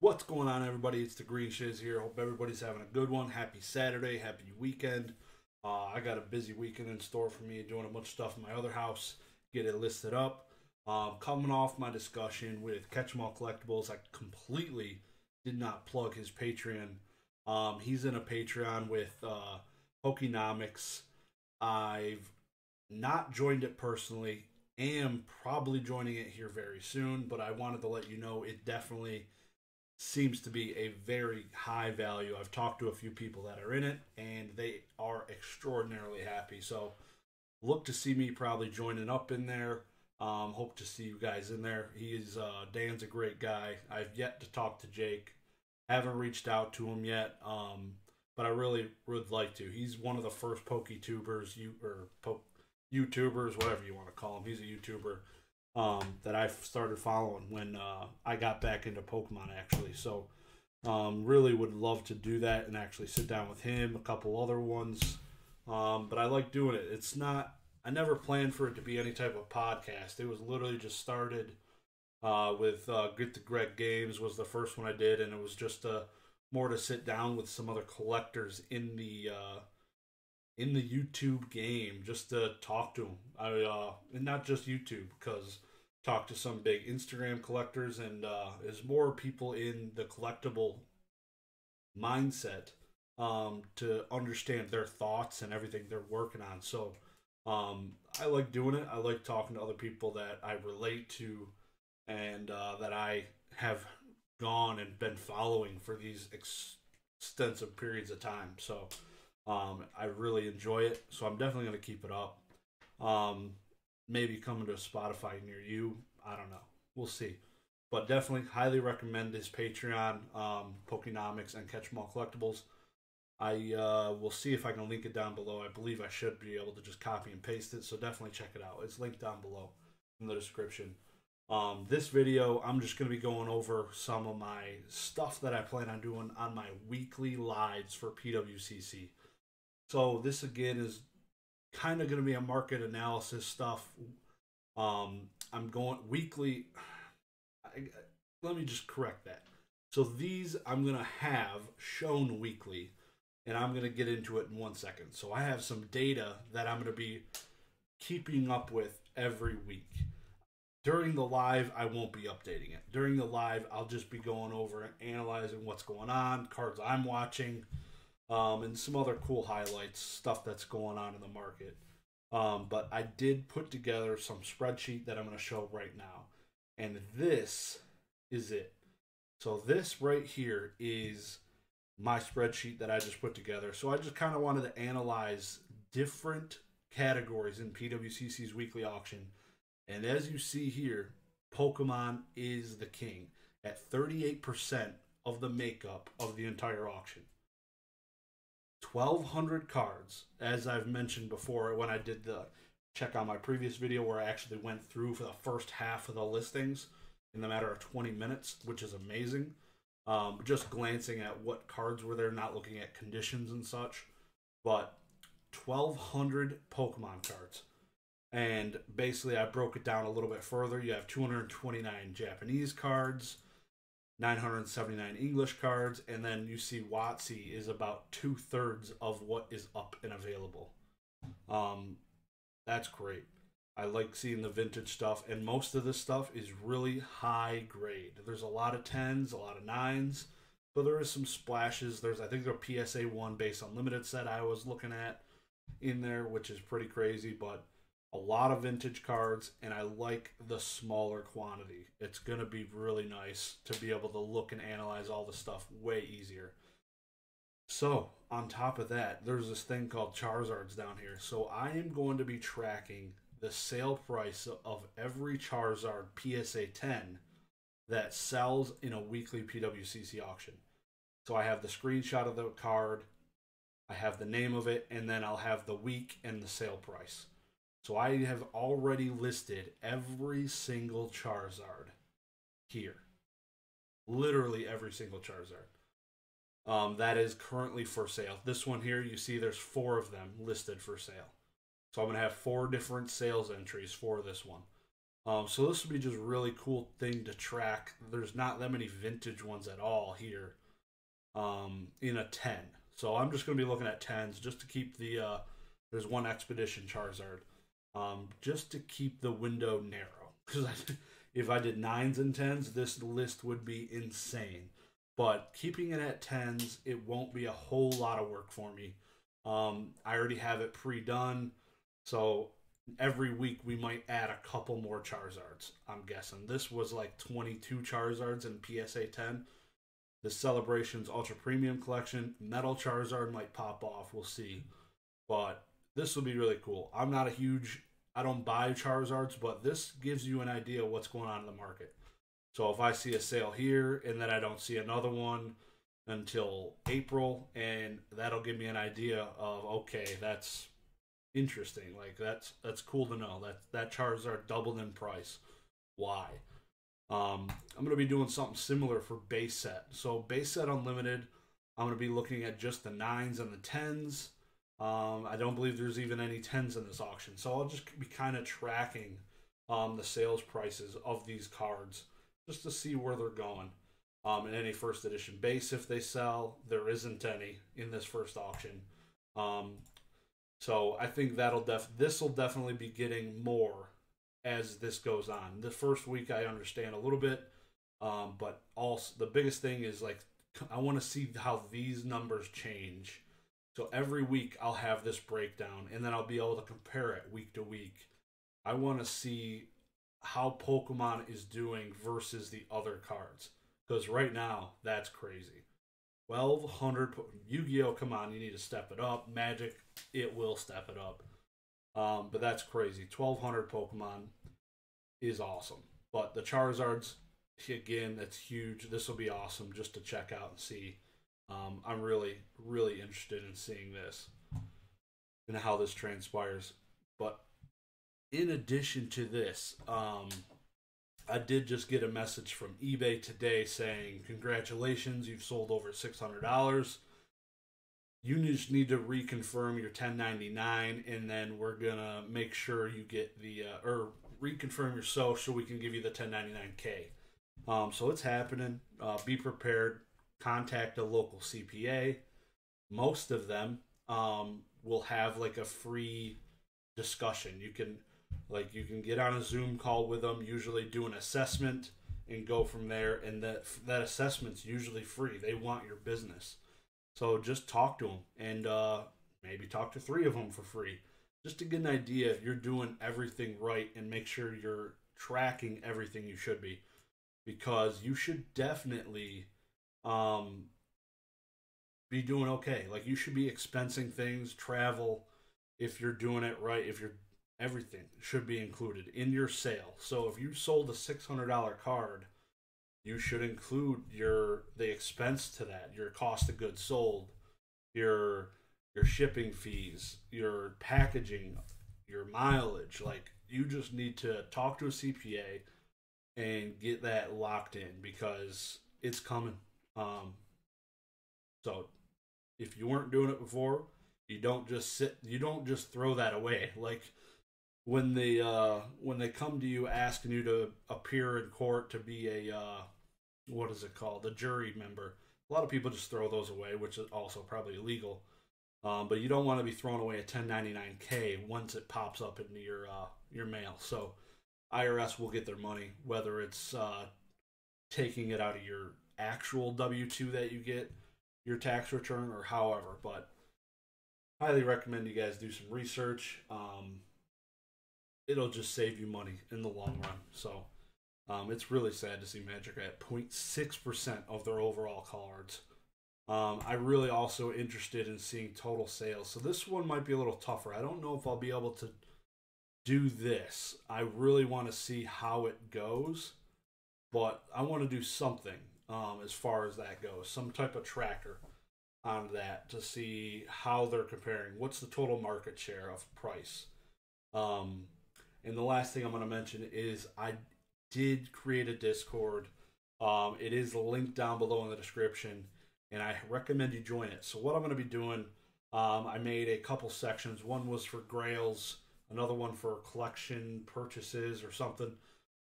What's going on, everybody? It's Dagreenshiz here. Hope everybody's having a good one. Happy Saturday, happy weekend. Uh, I got a busy weekend in store for me, doing a bunch of stuff in my other house, get it listed up. Um, coming off my discussion with Ketchum All Collectibles, I completely did not plug his Patreon. Um, he's in a Patreon with uh, Pokenomics. I've not joined it personally, am probably joining it here very soon, but I wanted to let you know it definitely seems to be a very high value. I've talked to a few people that are in it, and they are extraordinarily happy. So look to see me probably joining up in there. Um, hope to see you guys in there. He is uh, Dan's a great guy. I've yet to talk to Jake. Haven't reached out to him yet, um, but I really would like to. He's one of the first PokeTubers, you or po- YouTubers, whatever you want to call him. He's a YouTuber um, that I started following when uh, I got back into Pokemon actually. So um, really would love to do that and actually sit down with him, a couple other ones. Um, but I like doing it. It's not. I never planned for it to be any type of podcast. It was literally just started uh, with uh, Get the Greg Games was the first one I did, and it was just uh, more to sit down with some other collectors in the uh, in the YouTube game just to talk to them. I uh, and not just YouTube because talk to some big Instagram collectors and uh, there's more people in the collectible mindset um, to understand their thoughts and everything they're working on. So um, I like doing it. I like talking to other people that I relate to and uh, that I have gone and been following for these ex- extensive periods of time. So um, I really enjoy it. So I'm definitely going to keep it up. Um, maybe coming to Spotify near you. I don't know. We'll see. But definitely highly recommend his Patreon, um, Pokenomics, and Ketchum All Collectibles. I uh, will see if I can link it down below. I believe I should be able to just copy and paste it. So definitely check it out. It's linked down below in the description. Um, this video, I'm just going to be going over some of my stuff that I plan on doing on my weekly lives for PWCC. So this again is kind of going to be a market analysis stuff. Um, I'm going weekly. I, let me just correct that. So these I'm going to have shown weekly, and I'm going to get into it in one second. So I have some data that I'm going to be keeping up with every week. During the live, I won't be updating it. During the live, I'll just be going over and analyzing what's going on, cards I'm watching, um, and some other cool highlights, stuff that's going on in the market. Um, but I did put together some spreadsheet that I'm going to show right now. And this is it. So this right here is my spreadsheet that I just put together. So I just kind of wanted to analyze different categories in PWCC's weekly auction. And as you see here, Pokemon is the king at 38% of the makeup of the entire auction. 1200 cards as i've mentioned before when i did the check on my previous video where i actually went through for the first half of the listings in the matter of 20 minutes which is amazing. Um, just glancing at what cards were there not looking at conditions and such. But 1200 pokemon cards and basically i broke it down a little bit further you have 229 japanese cards 979 English cards, and then you see WotC is about two thirds of what is up and available. Um, that's great. I like seeing the vintage stuff, and most of this stuff is really high grade. There's a lot of tens, a lot of nines, but there is some splashes. There's I think a PSA one base unlimited set I was looking at in there, which is pretty crazy, but a lot of vintage cards, and I like the smaller quantity. It's going to be really nice to be able to look and analyze all the stuff way easier. So, on top of that, there's this thing called Charizards down here. So, I am going to be tracking the sale price of every Charizard PSA 10 that sells in a weekly PWCC auction. So, I have the screenshot of the card, I have the name of it, and then I'll have the week and the sale price. So I have already listed every single Charizard here. Literally every single Charizard. Um, that is currently for sale. This one here, you see there's four of them listed for sale. So I'm going to have four different sales entries for this one. Um, so this would be just really cool thing to track. There's not that many vintage ones at all here um, in a 10. So I'm just going to be looking at 10s just to keep the, uh, there's one Expedition Charizard, um, just to keep the window narrow. Because if I did 9s and 10s, this list would be insane but keeping it at tens, it won't be a whole lot of work for me. Um, I already have it pre-done, so every week we might add a couple more Charizards. I'm guessing this was like 22 Charizards in PSA 10. The Celebrations Ultra Premium Collection Metal Charizard might pop off. We'll see, but this will be really cool. I'm not a huge, I don't buy Charizards, but this gives you an idea of what's going on in the market. So if I see a sale here and then I don't see another one until April, and that'll give me an idea of okay, that's interesting. Like that's that's cool to know that that Charizard doubled in price. Why? Um, I'm gonna be doing something similar for base set. So base set unlimited. I'm gonna be looking at just the nines and the tens. Um, I don't believe there's even any tens in this auction, so I'll just be kind of tracking um, the sales prices of these cards just to see where they're going. Um, in any first edition base, if they sell, there isn't any in this first auction. Um, so I think that'll def this will definitely be getting more as this goes on. The first week I understand a little bit, um, but also the biggest thing is like I want to see how these numbers change. So every week I'll have this breakdown, and then I'll be able to compare it week to week. I want to see how Pokemon is doing versus the other cards. Because right now, that's crazy. 1200 Yu-Gi-Oh! Come on, you need to step it up. Magic, it will step it up. Um, but that's crazy. 1200 Pokemon is awesome. But the Charizards, again, that's huge. This will be awesome just to check out and see. Um, I'm really, really interested in seeing this and how this transpires. But in addition to this, um, I did just get a message from eBay today saying, Congratulations, you've sold over $600. You just need to reconfirm your 1099, and then we're going to make sure you get the, uh, or reconfirm yourself so we can give you the 1099K. Um, so it's happening. Uh, be prepared. Contact a local CPA. Most of them um, will have like a free discussion. You can like you can get on a Zoom call with them, usually do an assessment and go from there. And that that assessment's usually free. They want your business, so just talk to them and uh, maybe talk to three of them for free, just to get an idea if you're doing everything right and make sure you're tracking everything you should be, because you should definitely um, be doing okay. Like you should be expensing things, travel, if you're doing it right. If you're everything should be included in your sale. So if you sold a $600 card, you should include your the expense to that, your cost of goods sold, your your shipping fees, your packaging, your mileage. Like you just need to talk to a CPA and get that locked in because it's coming. Um so if you weren't doing it before, you don't just sit you don't just throw that away. Like when they uh, when they come to you asking you to appear in court to be a uh, what is it called? A jury member a lot of people just throw those away which is also probably illegal. Um, but you don't want to be throwing away a 1099k once it pops up into your uh, your mail. So irs will get their money whether it's uh, taking it out of your actual w2 that you get your tax return or however but highly recommend you guys do some research um, it'll just save you money in the long run. So um, it's really sad to see Magic at 0.6% of their overall cards. Um, I'm really also interested in seeing total sales. So this one might be a little tougher. I don't know if I'll be able to do this. I really want to see how it goes, but I want to do something um, as far as that goes. Some type of tracker on that to see how they're comparing. What's the total market share of price? Um, and the last thing I'm going to mention is I did create a Discord. Um, it is linked down below in the description, and I recommend you join it. So what I'm going to be doing, um, I made a couple sections. One was for Grails, another one for collection purchases or something.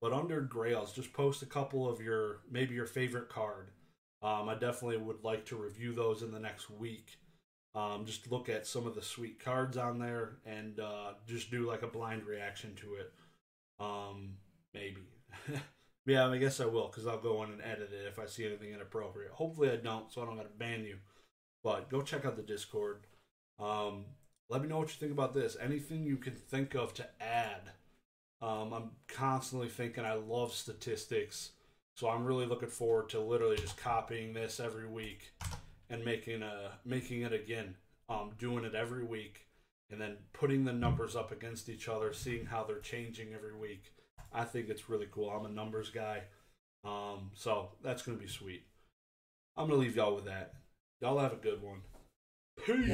But under Grails, just post a couple of your maybe your favorite card. Um, I definitely would like to review those in the next week. Um, just look at some of the sweet cards on there and uh, just do like a blind reaction to it. Um, maybe. yeah, I guess I will because I'll go in and edit it if I see anything inappropriate. Hopefully I don't, so I don't got to ban you. But go check out the Discord. Um, let me know what you think about this. Anything you can think of to add. Um, I'm constantly thinking I love statistics, so I'm really looking forward to literally just copying this every week and making a making it again. Um, doing it every week and then putting the numbers up against each other, seeing how they're changing every week. I think it's really cool. I'm a numbers guy, um, so that's gonna be sweet. I'm gonna leave y'all with that. Y'all have a good one. Peace.